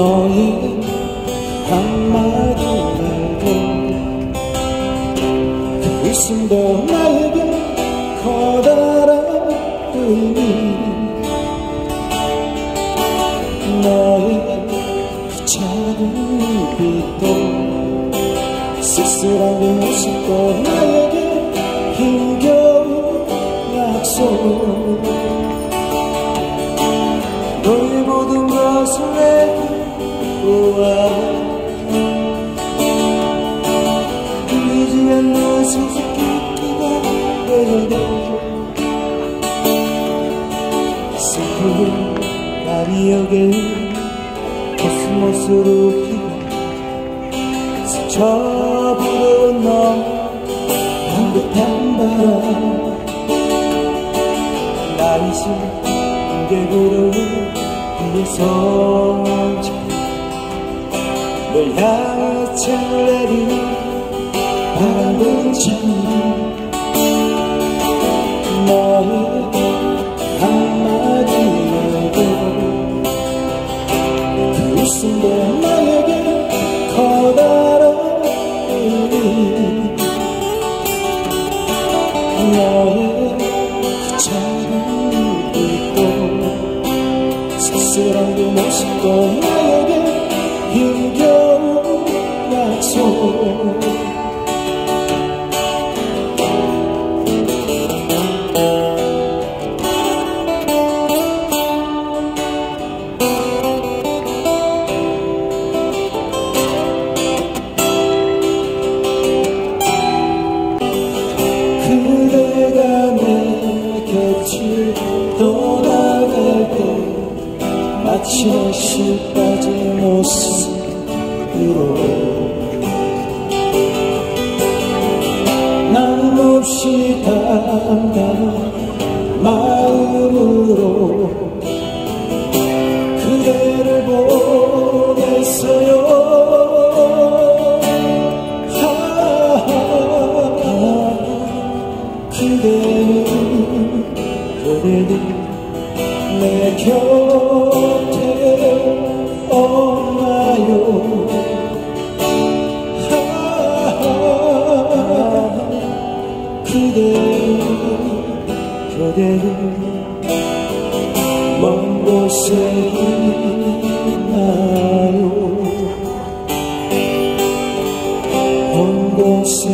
너의 한마디 그 웃음도 나에게 커다란 의미 너의 그 작은 눈빛도 쓸쓸한 그 모습도 나에게 힘겨운 약속 너의 모든 것을 슬픔을 나비 여길 코스모스로 피어 스쳐 부러운 너 향긋한 바람 날씨 안개구름 위에서 멈춰 널 향해 창을 내리는 바람은 참 너의 한마디 말도 그 웃음도 나에게 커다란 의미 너의 그 작은 눈빛도 쓸쓸한 그 모습도 나에게 없이 담담한 마음으로 그대를 보냈어요. 그대는 그대는 내 곁에 없나요 그대는 먼 곳에 있나요? 먼 곳에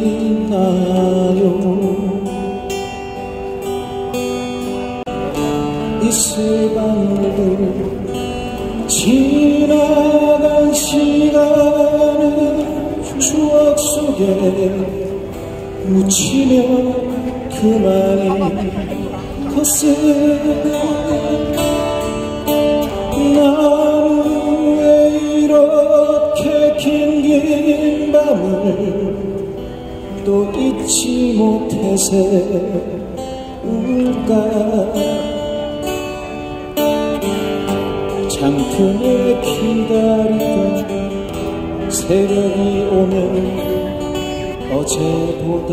있나요? 있을 밤도 지나간 시간은 추억 속에 묻히며 그만이 컸어 나는 왜 이렇게 긴긴 밤을 또 잊지 못해서 울까? 창틀에 기다리던 새벽이 오면 어제보다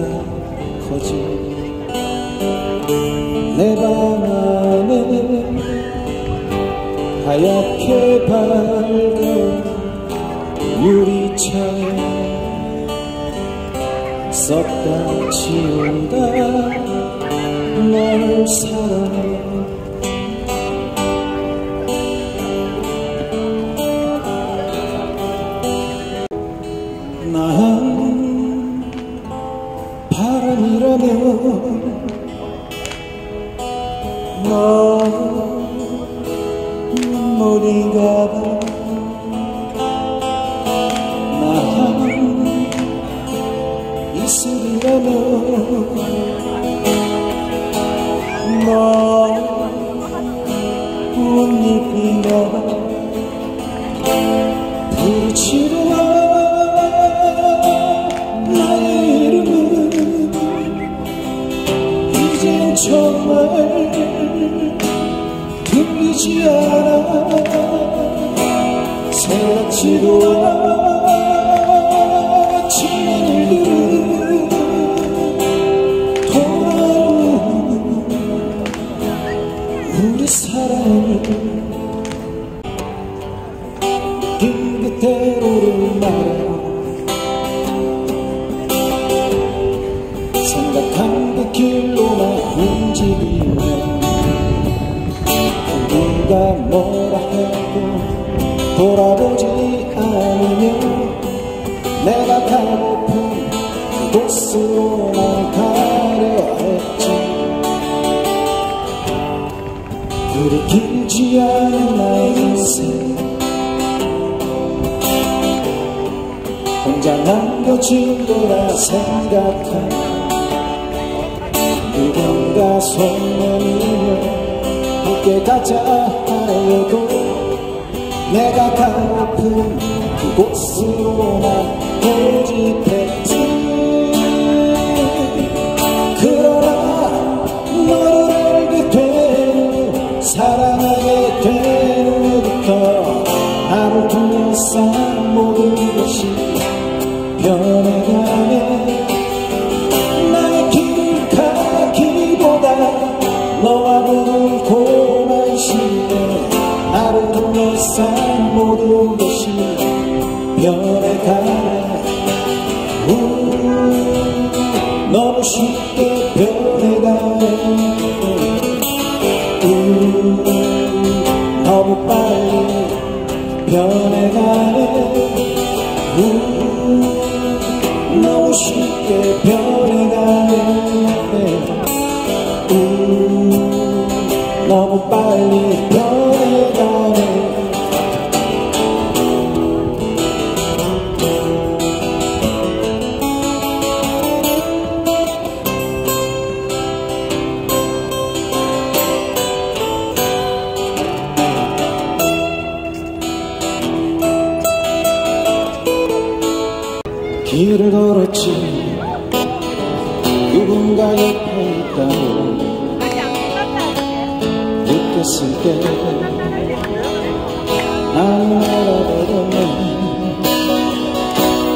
커진 내방 안에 하얗게 밝은 유리창에 썼다 지운다 널 사랑해 난 바람이라면 들리지 않아. 생각지도 않지 인생 혼자 남겨진 거라 생각한 누군가 손 내밀며 함께 가자 하여도 내가 가고픈 그곳으로만 고집했지 나를 둘러싼 모든 것이. 변해가네 나의 길 가기보다 너와 보는 고난 시에 나를 둘러싼 모든 것이. 변해가네 우, 너무 쉽게 변해가네 너무 쉽게 너무 빨리 변해 길을 걸었지. 누군가 옆에 있다고 느꼈을 때 나는 알아버렸네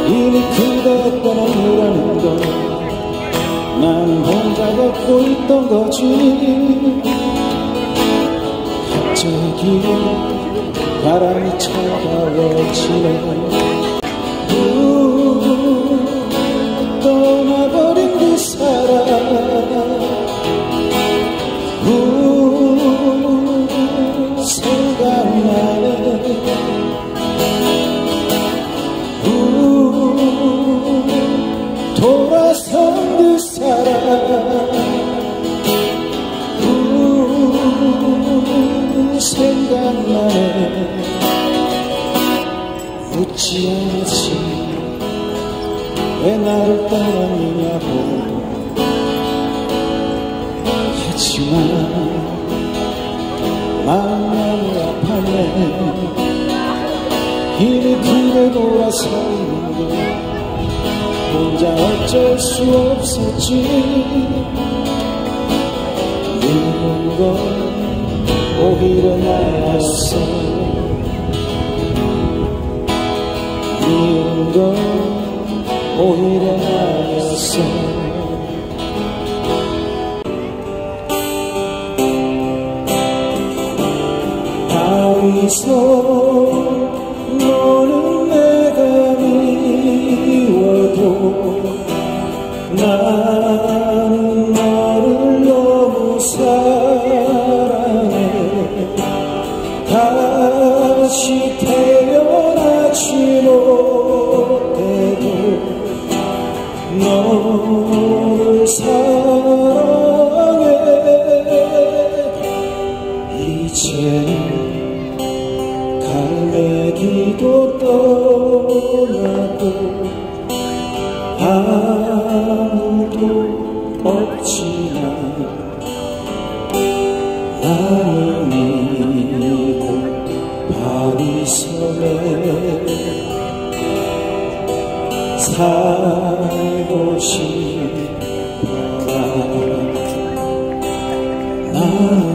이미 그대 떠나려는 걸 나는 혼자 걷고 있던 거지. 갑자기 바람이 차가워지네 생각나네 묻지 않았지. 왜 나를 떠났느냐고. 하지만 마음이 아팠네 이미 그대 돌아서는데 혼자 어쩔 수 없었지. 미운 건 오히려 나였어 미운 건 오히려 나